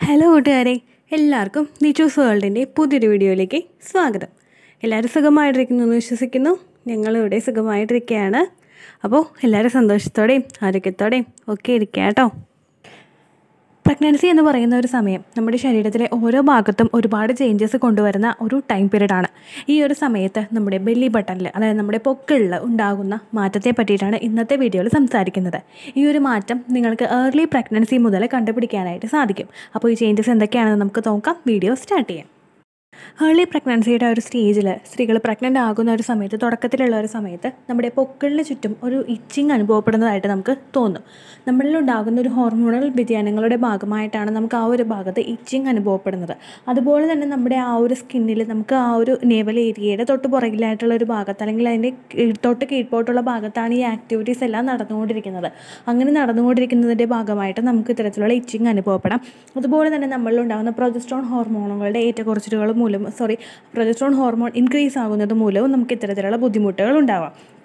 Hello കൂട്ടുകാരെ. എല്ലാവർക്കും നിച്ചൂസ് വേൾഡിന്റെ പുതിയൊരു വീഡിയോയിലേക്ക് സ്വാഗതം. എല്ലാവരും സുഖമായിട്ടിരിക്കുന്നു എന്ന് വിശ്വസിക്കുന്നു. ഞങ്ങളിവിടെ സുഖമായിട്ടിരിക്കുകയാണ്. അപ്പോൾ എല്ലാവരും സന്തോഷത്തോടെയും ആരോഗ്യത്തോടെയും ഒക്കെ ഇരിക്കുക കേട്ടോ. പ്രഗ്നൻസി എന്ന് പറയുന്ന ഒരു സമയം നമ്മുടെ ശരീരത്തിലെ ഓരോ ഭാഗത്തും ഒരുപാട് ചേഞ്ചസ് കൊണ്ടുവരുന്ന ഒരു ടൈം പീരീഡാണ് ഈ ഒരു സമയത്ത് നമ്മുടെ ബെല്ലി ബട്ടണിൽ അതായത് നമ്മുടെ പൊക്കിളിൽ ഉണ്ടാകുന്ന മാറ്റത്തെ പറ്റിയിട്ടാണ് ഇന്നത്തെ വീഡിയോയിൽ സംസാരിക്കുന്നത്. ഈ ഒരു മാറ്റം നിങ്ങൾക്ക് ഏർലി പ്രഗ്നൻസി മുതൽ കണ്ടുപിടിക്കാനായിട്ട് സാധിക്കും. അപ്പോൾ ഈ ചേഞ്ചസ് എന്തൊക്കെയാണെന്ന് നമുക്ക് നോക്കാം. വീഡിയോ സ്റ്റാർട്ട് ചെയ്യാം. ഏർലി പ്രഗ്നൻസിയുടെ ഒരു സ്റ്റേജിൽ സ്ത്രീകൾ പ്രഗ്നന്റ് ആകുന്ന ഒരു സമയത്ത് തുടക്കത്തിലുള്ള ഒരു സമയത്ത് നമ്മുടെ പൊക്കളിന് ചുറ്റും ഒരു ഇച്ചിങ് അനുഭവപ്പെടുന്നതായിട്ട് നമുക്ക് തോന്നും. നമ്മളിൽ ഉണ്ടാകുന്ന ഒരു ഹോർമോണൽ വ്യതിയാനങ്ങളുടെ ഭാഗമായിട്ടാണ് നമുക്ക് ആ ഒരു ഭാഗത്ത് ഇച്ചിങ് അനുഭവപ്പെടുന്നത്. അതുപോലെ തന്നെ നമ്മുടെ ആ ഒരു സ്കിന്നിൽ നമുക്ക് ആ ഒരു നേവൽ ഏരിയയുടെ തൊട്ട് പുറകിലായിട്ടുള്ള ഒരു ഭാഗത്ത് അല്ലെങ്കിൽ അതിന്റെ തൊട്ട് കീഴ്പോട്ടുള്ള ഭാഗത്താണ് ഈ ആക്ടിവിറ്റീസ് എല്ലാം നടന്നുകൊണ്ടിരിക്കുന്നത്. അങ്ങനെ നടന്നുകൊണ്ടിരിക്കുന്നതിന്റെ ഭാഗമായിട്ട് നമുക്ക് ഇത്തരത്തിലുള്ള ഇച്ചിങ് അനുഭവപ്പെടാം. അതുപോലെ തന്നെ നമ്മളിലുണ്ടാകുന്ന പ്രൊജസ്ട്രോൺ ഹോർമോണുകളുടെ ഏറ്റക്കുറച്ചിലുകൾ സോറി പ്രൊജസ്ട്രോൺ ഹോർമോൺ ഇൻക്രീസ് ആകുന്നത് മൂലവും നമുക്ക് ഇത്തരത്തിലുള്ള ബുദ്ധിമുട്ടുകൾ ഉണ്ടാവാം.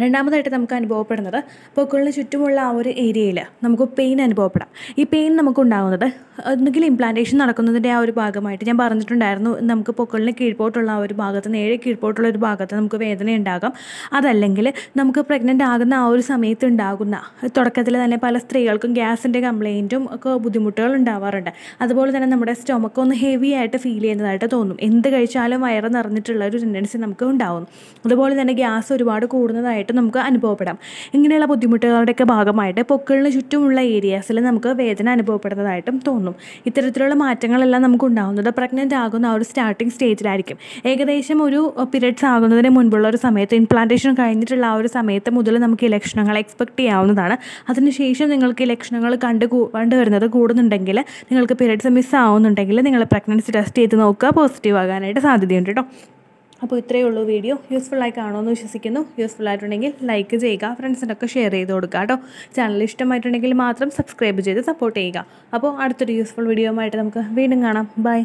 രണ്ടാമതായിട്ട് നമുക്ക് അനുഭവപ്പെടുന്നത് പൊക്കിളിന് ചുറ്റുമുള്ള ആ ഒരു ഏരിയയിൽ നമുക്ക് പെയിൻ അനുഭവപ്പെടാം. ഈ പെയിൻ നമുക്ക് ഉണ്ടാകുന്നത് ഒന്നുകിൽ ഇംപ്ലാന്റേഷൻ നടക്കുന്നതിന്റെ ആ ഒരു ഭാഗമായിട്ട് ഞാൻ പറഞ്ഞിട്ടുണ്ടായിരുന്നു നമുക്ക് പൊക്കളിന് കീഴ്പോട്ടുള്ള ആ ഒരു ഭാഗത്ത് നേരെ കീഴ്പോട്ടുള്ള ഒരു ഭാഗത്ത് നമുക്ക് വേദന ഉണ്ടാകാം. അതല്ലെങ്കിൽ നമുക്ക് പ്രഗ്നന്റ് ആകുന്ന ആ ഒരു സമയത്ത് ഉണ്ടാകുന്ന തുടക്കത്തിൽ തന്നെ പല സ്ത്രീകൾക്കും ഗ്യാസിന്റെ കംപ്ലയിന്റും ഒക്കെ ബുദ്ധിമുട്ടുകൾ ഉണ്ടാവാറുണ്ട്. അതുപോലെ തന്നെ നമ്മുടെ സ്റ്റൊമക്ക് ഒന്ന് ഹെവി ആയിട്ട് ഫീൽ ചെയ്യുന്നതായിട്ട് തോന്നും. എന്ത് കഴിച്ചാലും വയറ് നിറഞ്ഞിട്ടുള്ള ഒരു ടെൻഡൻസി നമുക്ക് ഉണ്ടാവും. അതുപോലെ തന്നെ ഗ്യാസ് ഒരുപാട് കൂടുന്നതായിട്ട് നമുക്ക് അനുഭവപ്പെടാം. ഇങ്ങനെയുള്ള ബുദ്ധിമുട്ടുകളുടെയൊക്കെ ഭാഗമായിട്ട് പൊക്കളിന് ചുറ്റുമുള്ള ഏരിയാസിൽ നമുക്ക് വേദന അനുഭവപ്പെടുന്നതായിട്ടും തോന്നും. ഇത്തരത്തിലുള്ള മാറ്റങ്ങളെല്ലാം നമുക്ക് ഉണ്ടാകുന്നത് പ്രഗ്നന്റ് ആകുന്ന ആ ഒരു സ്റ്റാർട്ടിംഗ് സ്റ്റേജിലായിരിക്കും ഏകദേശം ഒരു പീരിയഡ്സ് ആകുന്നതിന് മുൻപുള്ള ഒരു സമയത്ത് ഇംപ്ലാന്റേഷൻ കഴിഞ്ഞിട്ടുള്ള ആ ഒരു സമയത്ത് മുതൽ നമുക്ക് ഈ ലക്ഷണങ്ങൾ എക്സ്പെക്ട് ചെയ്യാവുന്നതാണ്. അതിനുശേഷം നിങ്ങൾക്ക് ഈ ലക്ഷണങ്ങൾ കണ്ട് കണ്ടു വരുന്നത് കൂടുന്നുണ്ടെങ്കിൽ നിങ്ങൾക്ക് പീരിയഡ്സ് മിസ് ആവുന്നുണ്ടെങ്കിൽ നിങ്ങൾ പ്രഗ്നൻസി ടെസ്റ്റ് ചെയ്ത് നോക്കുക. പോസിറ്റീവ് ആകാനായിട്ട് സാധ്യതയുണ്ട് കേട്ടോ അപ്പോൾ ഇത്രയേ ഉള്ളൂ വീഡിയോ. യൂസ്ഫുള്ളായി കാണുമെന്ന് വിശ്വസിക്കുന്നു. യൂസ്ഫുൾ ആയിട്ടുണ്ടെങ്കിൽ ലൈക്ക് ചെയ്യുക ഫ്രണ്ട്സിനൊക്കെ ഷെയർ ചെയ്ത് കൊടുക്കുക കേട്ടോ. ചാനൽ ഇഷ്ടമായിട്ടുണ്ടെങ്കിൽ മാത്രം സബ്സ്ക്രൈബ് ചെയ്ത് സപ്പോർട്ട് ചെയ്യുക. അപ്പോൾ അടുത്തൊരു യൂസ്ഫുൾ വീഡിയോ ആയിട്ട് നമുക്ക് വീണ്ടും കാണാം. ബൈ